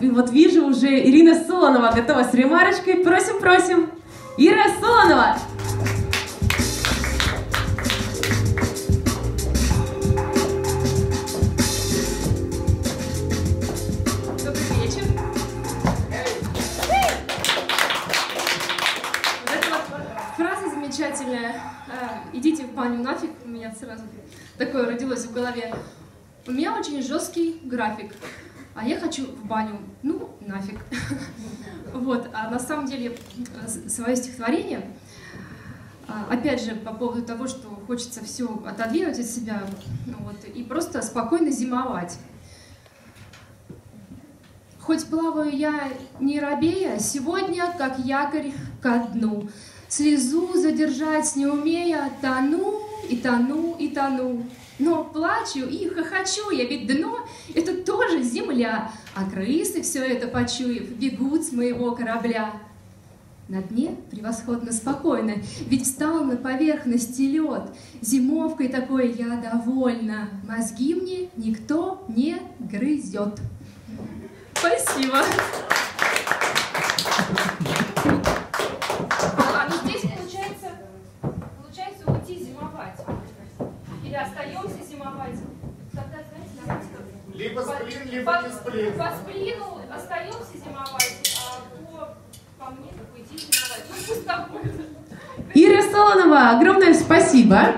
Вот вижу уже Ирина Солонова готова с ремарочкой. Просим, просим. Ира Солонова. Добрый вечер. Вот эта вот фраза замечательная. а, Идите в баню нафиг, у меня сразу такое родилось в голове. У меня очень жесткий график, а я хочу в баню. Ну, нафиг. Вот, а на самом деле свое стихотворение, а, опять же, по поводу того, что хочется все отодвинуть от себя ну вот, и просто спокойно зимовать. Хоть плаваю я не робея, сегодня, как якорь ко дну. Слезу задержать не умея, тону и тону и тону. Но плачу и хохочу я, ведь дно — это тоже земля, а крысы, все это почуяв, бегут с моего корабля. На дне превосходно спокойно, ведь встал на поверхности лед. Зимовкой такой я довольна, мозги мне никто не грызет. Спасибо. А, ну здесь получается, получается уйти зимовать. Или остаемся зимовать. Тогда, знаете, давайте как- Либо сплин, либо по- не сплин. По сплину остаемся зимовать, а по, по мне так уйти зимовать. Ну пусть так будет. Ира Солонова, огромное спасибо.